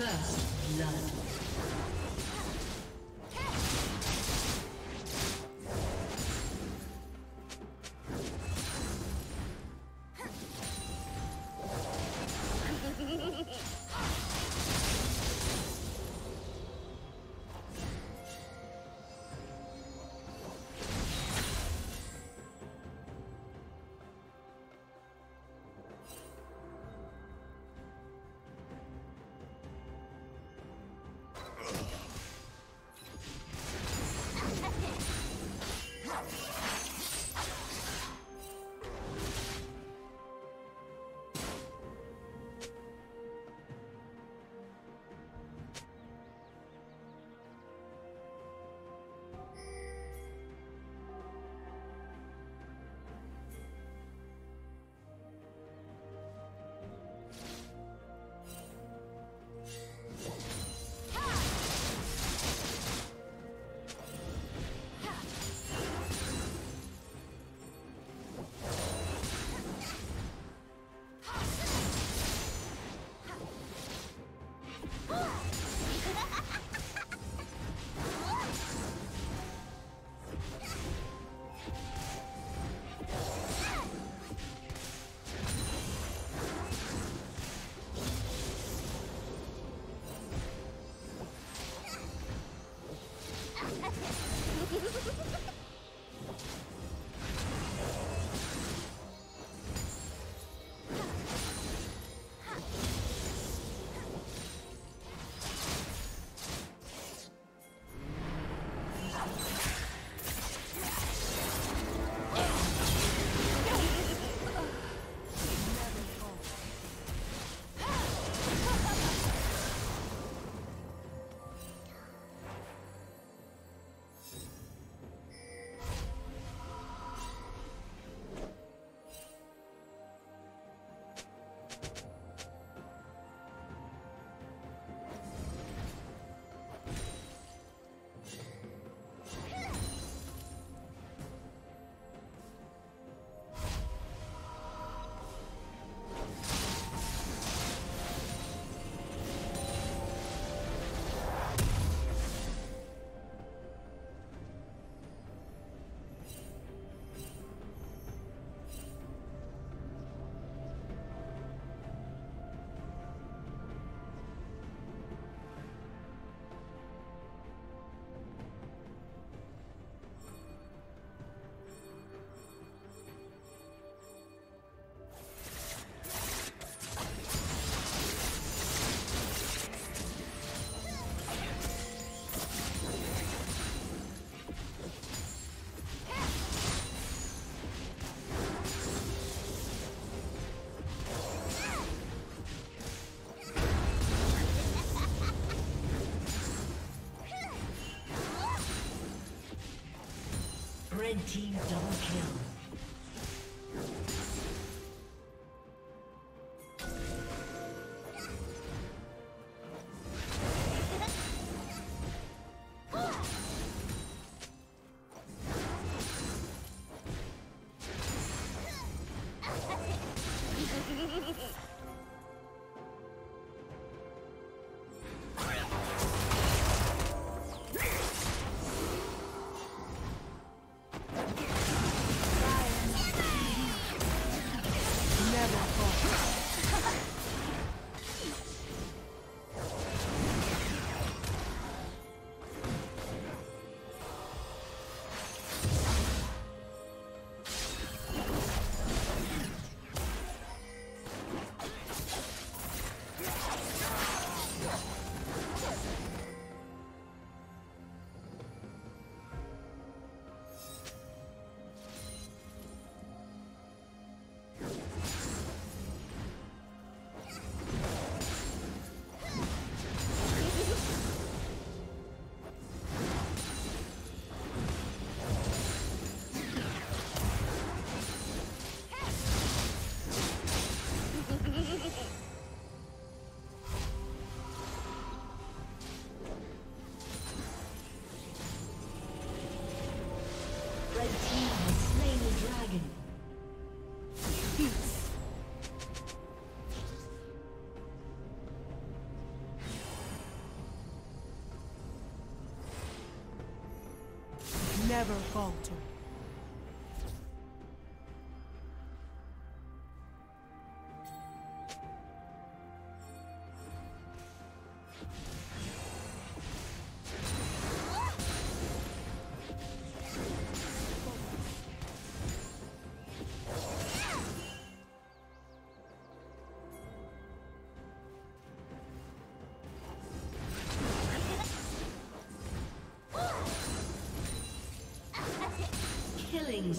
First blood. Team double kill. Never falter.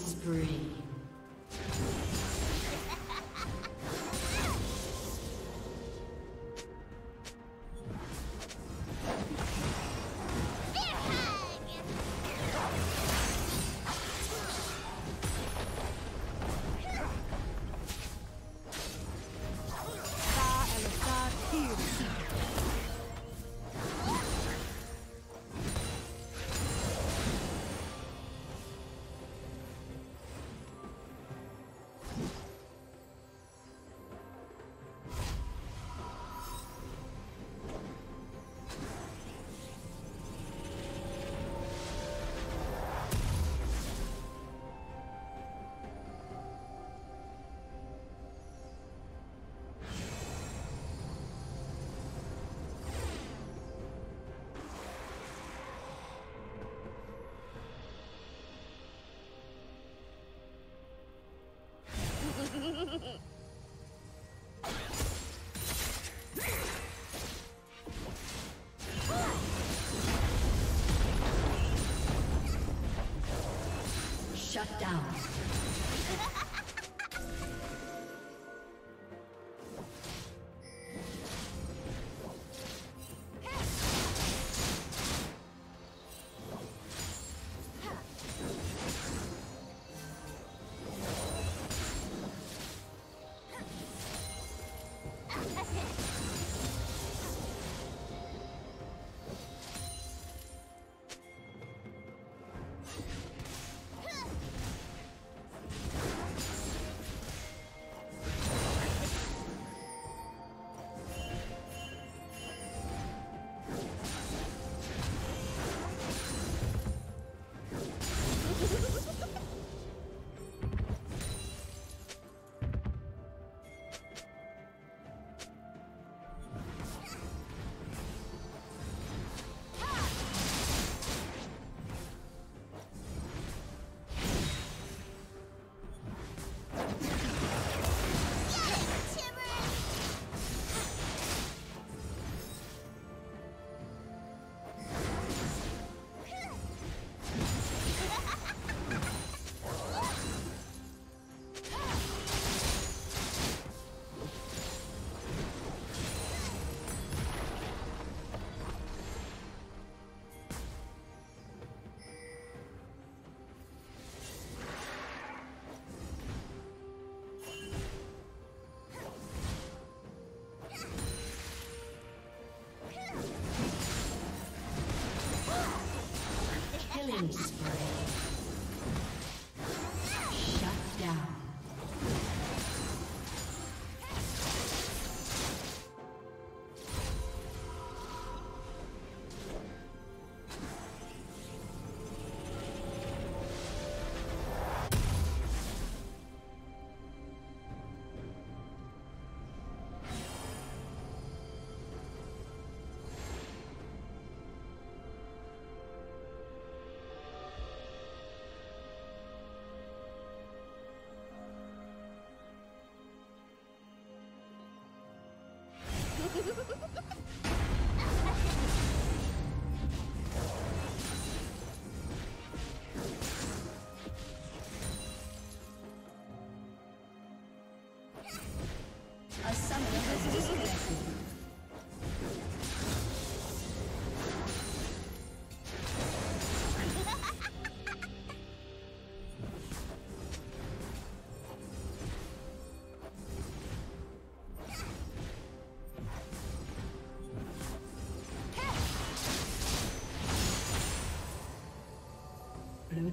Spree. Shut down.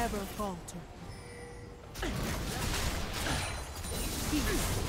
Never falter. Your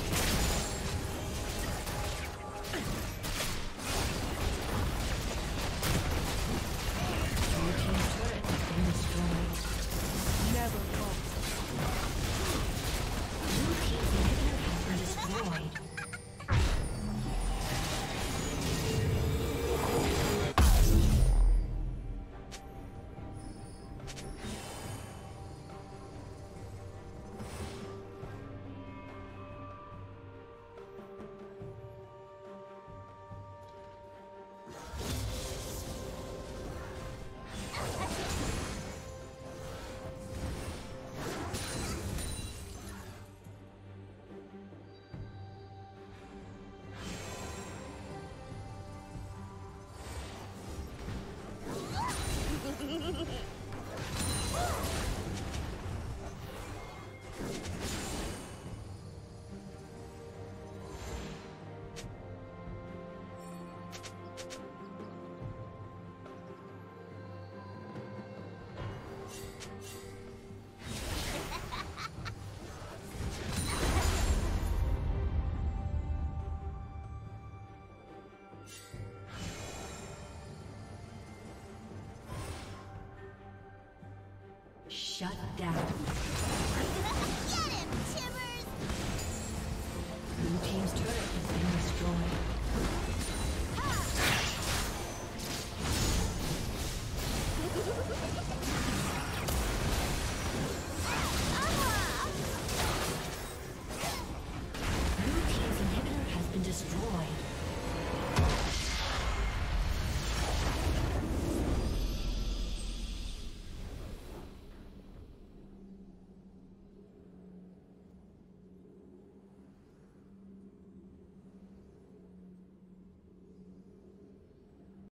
Shut down.